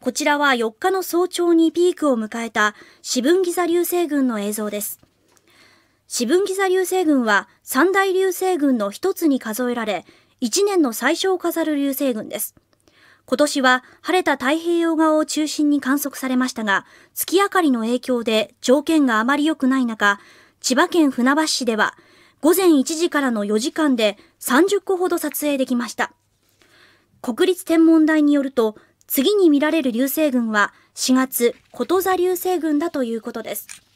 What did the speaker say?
こちらは4日の早朝にピークを迎えた四分ギザ流星群の映像です。四分ギザ流星群は三大流星群の一つに数えられ、1年の最初を飾る流星群です。今年は晴れた太平洋側を中心に観測されましたが、月明かりの影響で条件があまり良くない中、千葉県船橋市では午前1時からの4時間で30個ほど撮影できました。国立天文台によると、次に見られる流星群は4月、こと座流星群だということです。